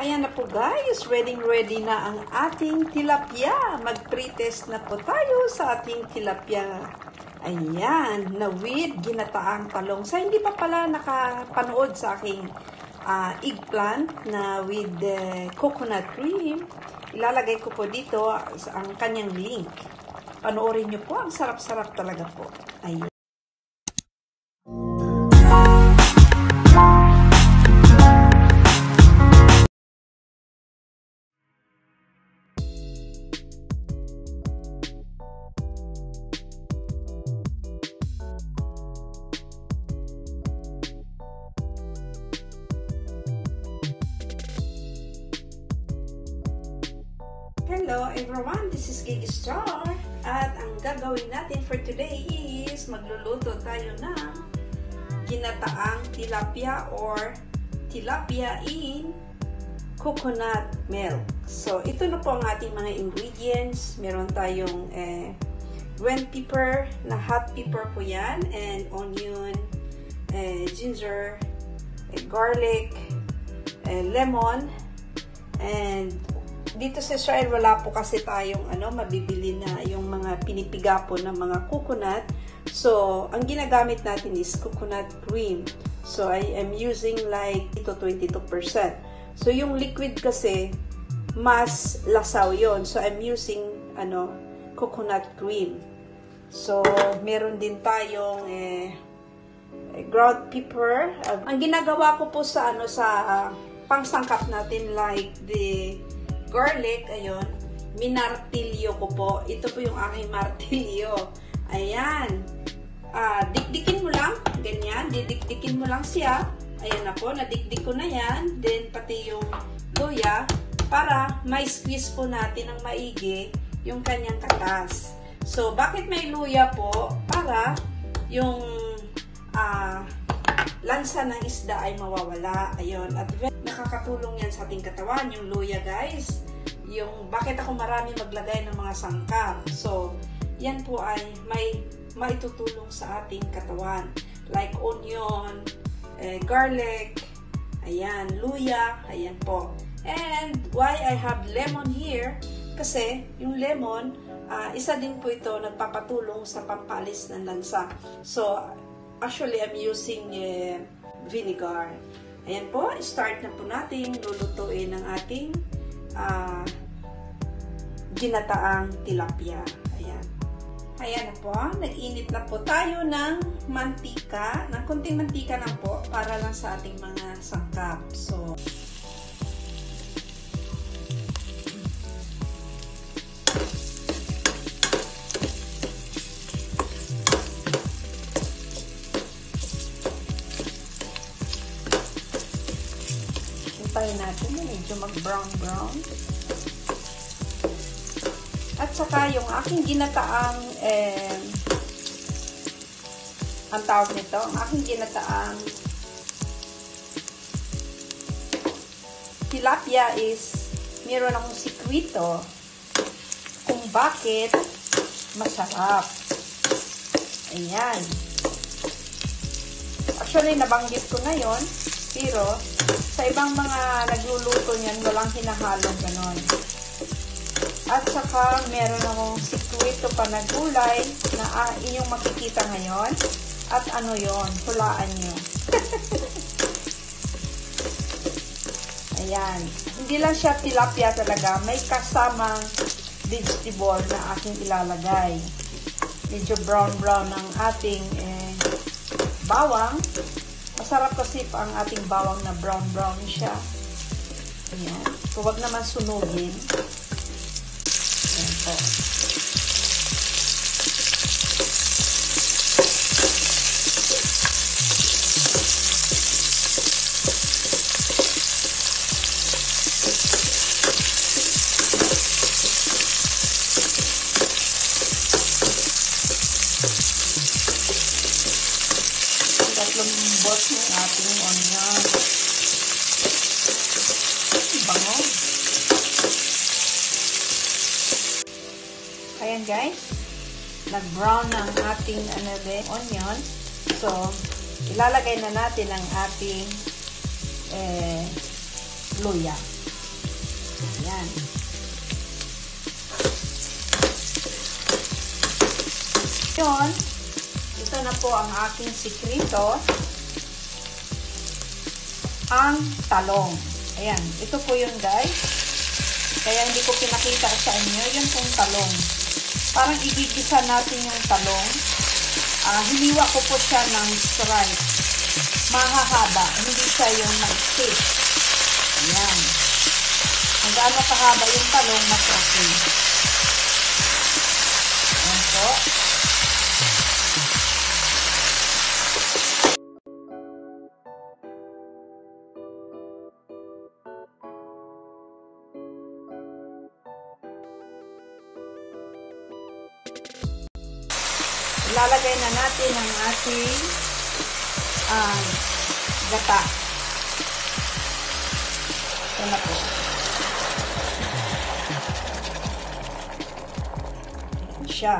Ayan na po guys, ready ready na ang ating tilapia. Mag-pretest na po tayo sa ating tilapia. Ayan, na with ginataang talong. Sa hindi pa pala nakapanood sa aking uh, eggplant na with uh, coconut cream, ilalagay ko po dito ang kanyang link. Panoorin nyo po, ang sarap-sarap talaga po. Ayan. Is Gigi Star. At ang gagawin natin for today is magluluto tayo ng ginataang tilapia or tilapia in coconut milk. So, ito na po ang ating mga ingredients. Meron tayong eh, green pepper na hot pepper po yan and onion, eh, ginger, eh, garlic, eh, lemon, and dito sa Israel wala po kasi tayong ano mabibili na yung mga pinipiga po ng mga coconut. So, ang ginagamit natin is coconut cream. So, I am using like ito 22%. So, yung liquid kasi mas lasaw yon So, I'm using ano coconut cream. So, meron din tayong eh, ground pepper. Ang ginagawa ko po sa ano sa uh, pangsangkap natin like the garlic, ayun, minartilyo ko po. Ito po yung aking martilyo. Ayan. Uh, dikdikin mo lang, ganyan, didikdikin mo lang siya. Ayan na po, nadikdik ko na yan. Then, pati yung luya, para may squeeze po natin ng maigi yung kanyang katas. So, bakit may luya po? Para yung uh, lansa ng isda ay mawawala. Ayun. At nakakatulong yan sa ating katawan, yung luya guys. Yung bakit ako marami maglagay ng mga sangkap. So, yan po ay may maitutulong sa ating katawan. Like onion, eh, garlic, ayan, luya, ayan po. And why I have lemon here, kasi yung lemon, uh, isa din po ito nagpapatulong sa pampalis ng lansa. So, actually, I'm using uh, vinegar. Ayan po, start na po natin lulutuin ang ating uh, ginataang tilapia. Ayan. Ayan na po, nag-init na po tayo ng mantika, ng kunting mantika lang po para lang sa ating mga sangkap. So, mag-brown-brown. At saka yung aking ginataang eh, ang tawag nito, ang aking ginataang tilapia is meron akong sikwito kung bakit masarap. Ayan. Actually, nabanggit ko na yon pero sa ibang mga nagluluto niyan, walang hinahalong ganon. At saka, meron akong sikwito pa na gulay na ah, inyong makikita ngayon. At ano yon Hulaan nyo. Ayan. Hindi lang siya tilapia talaga. May kasamang vegetable na aking ilalagay. Medyo brown-brown ang ating eh, bawang. Masarap kasi ang ating bawang na brown-brown siya. Ayan. So, wag naman sunugin. Ayan po. lumbot ng ating onion. Bango. Ayan guys. Nag-brown na ang ating ano onion. So, ilalagay na natin ang ating eh, luya. Ayan. Yun, ito na po ang aking sikrito. Ang talong. Ayan, ito po yun guys. Kaya hindi ko pinakita sa inyo. Yun pong talong. Parang igigisa natin yung talong. Uh, hiniwa ko po siya ng stripe. Mahahaba. Hindi siya yung maiksi. Ayan. Kung gaano kahaba yung talong, mas okay. Ayan po. Ilalagay na natin ang ating um, gata. Ito na po. Siya.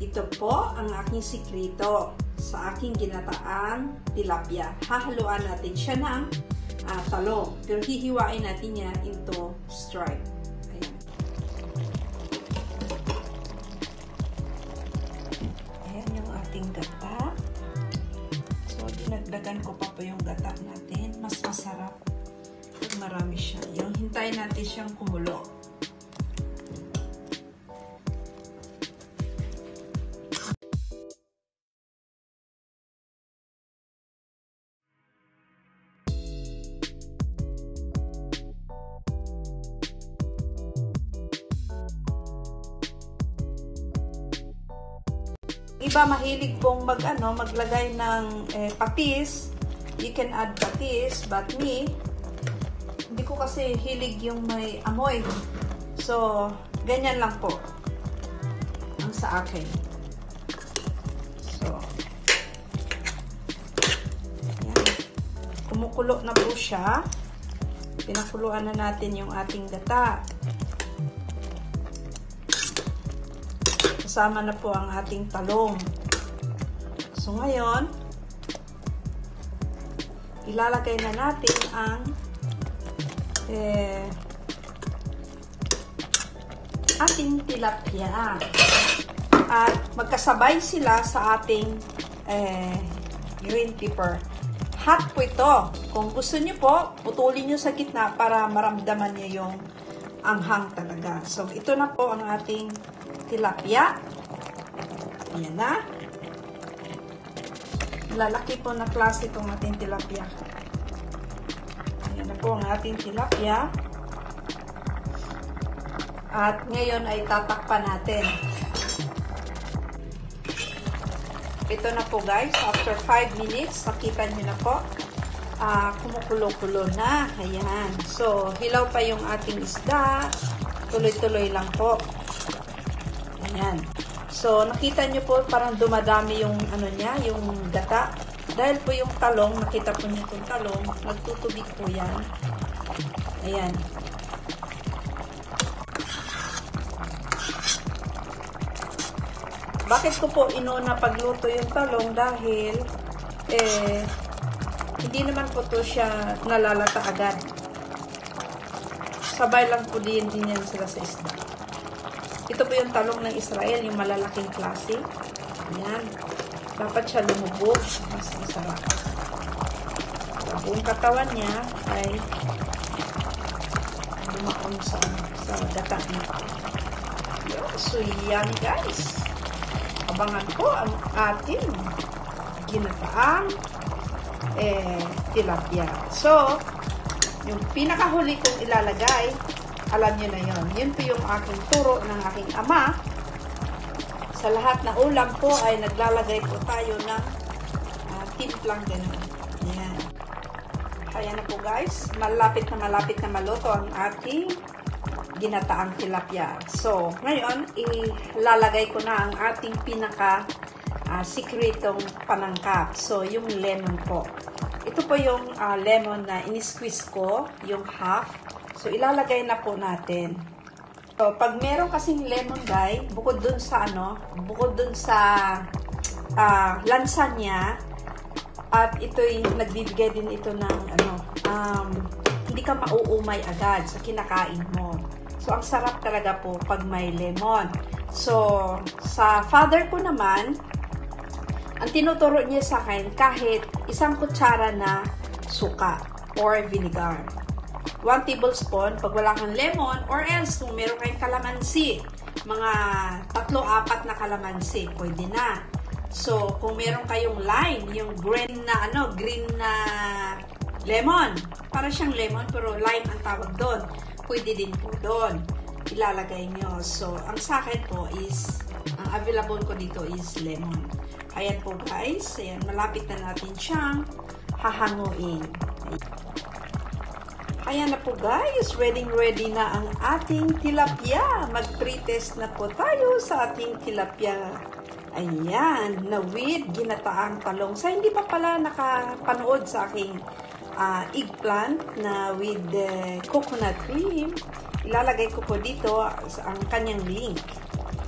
Ito po ang aking sikrito sa aking ginataang tilapia. Hahaluan natin siya ng uh, talong. Pero hihiwain natin niya into stripe. So, dinagdagan ko pa po yung gata natin. Mas masarap marami siya. Yung hintayin natin siyang kumulo. Iba mahilig pong mag ano, maglagay ng eh, patis. You can add patis, but me hindi ko kasi hilig yung may amoy. So, ganyan lang po ang sa akin. So, yan. Kumukulo na po siya. Pinakuluan na natin yung ating gata. Kasama na po ang ating talong. So, ngayon, ilalagay na natin ang eh, ating tilapia. At magkasabay sila sa ating eh, green pepper. Hot po ito. Kung gusto niyo po, putulin niyo sa gitna para maramdaman niyo yung anghang talaga. So, ito na po ang ating tilapia. Ayan na. Lalaki po na klase itong ating tilapia. Ayan na po ang ating tilapia. At ngayon ay tatakpan natin. Ito na po guys. After 5 minutes, nakita nyo na po. Uh, kumukulo-kulo na. Ayan. So, hilaw pa yung ating isda. Tuloy-tuloy lang po. Ayan. So, nakita nyo po parang dumadami yung ano niya, yung gata. Dahil po yung talong, nakita po niyo yung talong, nagtutubig po yan. Ayan. Bakit ko po inuna pagluto yung talong? Dahil, eh, hindi naman po to siya nalalata agad. Sabay lang po din din yan sila sa isda. Ito po yung talong ng Israel, yung malalaking klase. Ayan. Dapat siya lumubog. Mas masarap. Buong katawan niya ay lumakon sa, sa gata niya. So, yan guys. Abangan po ang ating ginataang eh, tilapia. So, yung pinakahuli kong ilalagay alam niyo na yon. Yun po yung aking turo ng aking ama. Sa lahat ng ulam po ay naglalagay po tayo ng uh, timplang ganun. Ayan. Ayan na po guys. Malapit na malapit na maluto ang ating ginataang tilapia. So, ngayon, ilalagay ko na ang ating pinaka uh, sikretong panangkap. So, yung lemon po. Ito po yung uh, lemon na in-squeeze ko, yung half. So, ilalagay na po natin. So, pag meron kasing lemon dye, bukod dun sa ano, bukod dun sa uh, lansa niya, at ito'y nagbibigay din ito ng ano, um, hindi ka mauumay agad sa kinakain mo. So, ang sarap talaga po pag may lemon. So, sa father ko naman, ang tinuturo niya sa akin kahit isang kutsara na suka or vinegar. 1 tablespoon pag wala kang lemon or else kung meron kayong kalamansi, mga tatlo-apat na kalamansi, pwede na. So, kung meron kayong lime, yung green na ano, green na lemon, para siyang lemon pero lime ang tawag doon. Pwede din po doon. Ilalagay nyo. So, ang sa akin po is, ang available ko dito is lemon. Ayan po guys. Ayan, malapit na natin siyang hahanguin. Ayan na po guys. Ready ready na ang ating tilapia. Mag-pretest na po tayo sa ating tilapia. Ayan, na with ginataang talong. Sa hindi pa pala nakapanood sa aking uh, eggplant na with uh, coconut cream, ilalagay ko po dito ang kanyang link.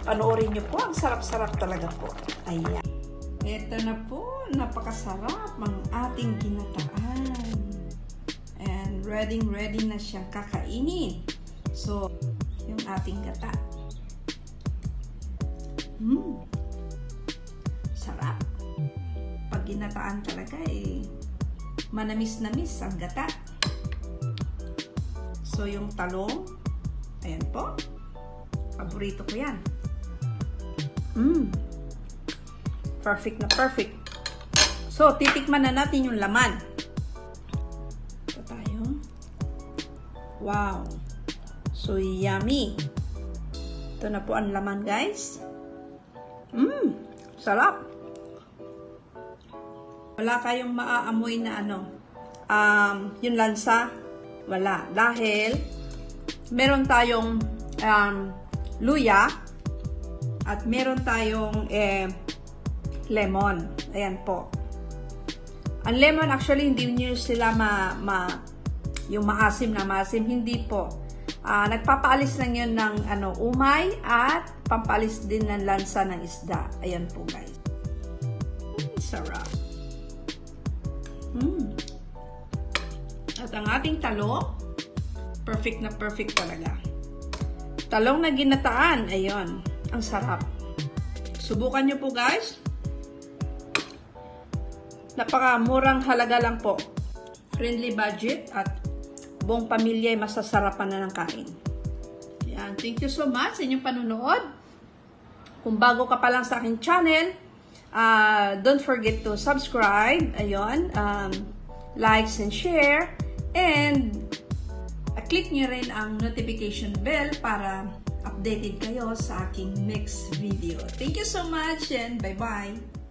Panoorin nyo po, ang sarap-sarap talaga po. Ayan. Ito na po, napakasarap ang ating ginataan. And ready ready na siyang kakainin. So, yung ating gata. Mmm. Sarap. Pag ginataan talaga eh, manamis-namis ang gata. So, yung talong, ayan po. Paborito ko yan. Mmm. Perfect na perfect. So, titikman na natin yung laman. Ito tayo. Wow. So, yummy. Ito na po ang laman, guys. Mmm. Sarap. Wala kayong maaamoy na ano. Um, yung lansa. Wala. Dahil, meron tayong um, luya at meron tayong eh, lemon. Ayan po. Ang lemon, actually, hindi nyo sila ma, ma yung maasim na maasim. Hindi po. Uh, nagpapaalis lang yun ng ano, umay at pampalis din ng lansa ng isda. Ayan po, guys. Mm, sarap. Mm. At ang ating talo, perfect na perfect talaga. Talong na ginataan, ayun. Ang sarap. Subukan nyo po, guys. Napakamurang halaga lang po. Friendly budget at buong pamilya ay masasarapan na ng kain. Yan. Thank you so much sa inyong panunood. Kung bago ka pa lang sa aking channel, uh, don't forget to subscribe. Ayun. Um, likes and share. And uh, click nyo rin ang notification bell para updated kayo sa aking next video. Thank you so much and bye-bye!